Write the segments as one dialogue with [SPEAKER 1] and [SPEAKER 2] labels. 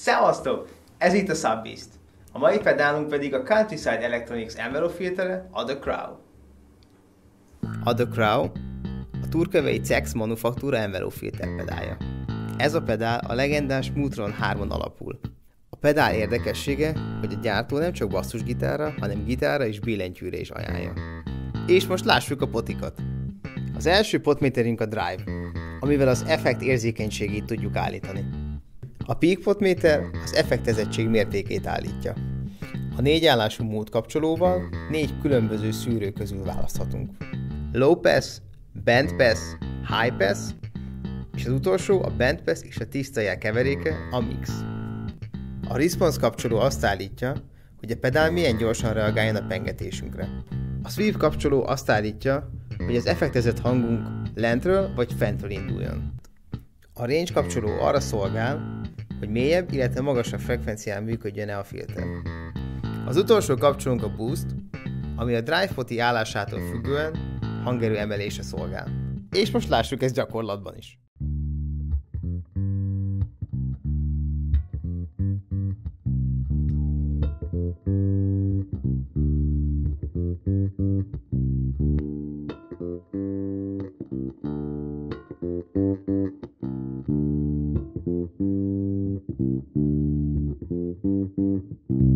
[SPEAKER 1] Szevasztok! Ez itt a Subbeast. A mai pedálunk pedig a Countryside Electronics envelope filtere, a The Crow. A The Crow a turkövei Cex manufaktúra envelope filter pedálja. Ez a pedál a legendás Mutron 3-on alapul. A pedál érdekessége, hogy a gyártó nem csak basszusgitárra, hanem gitárra és billentyűre is ajánlja. És most lássuk a potikat. Az első potméterünk a Drive, amivel az effekt érzékenységét tudjuk állítani. A peak potméter az effektezettség mértékét állítja. A négy állású mód kapcsolóval négy különböző szűrő közül választhatunk. Low pass, band pass, high pass, és az utolsó a band pass és a tiszta jel keveréke, a mix. A response kapcsoló azt állítja, hogy a pedál milyen gyorsan reagáljon a pengetésünkre. A sweep kapcsoló azt állítja, hogy az effektezett hangunk lentről vagy fentről induljon. A range kapcsoló arra szolgál, hogy mélyebb, illetve magasabb frekvencián működjön-e a filter. Az utolsó kapcsolónk a boost, ami a drive poti állásától függően hangerő emelése szolgál. És most lássuk ezt gyakorlatban is. Mm-hmm.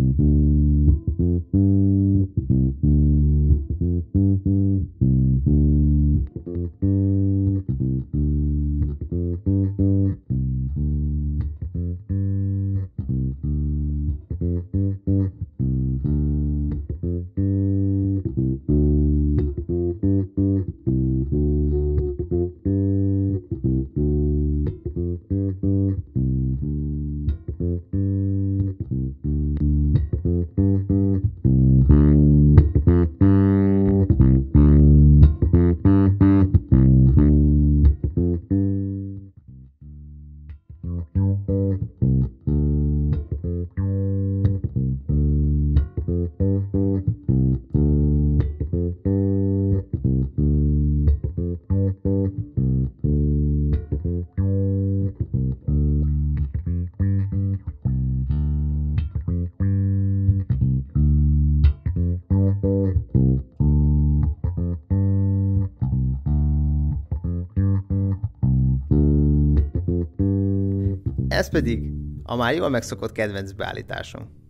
[SPEAKER 1] Ez pedig a már jól megszokott kedvenc beállításom.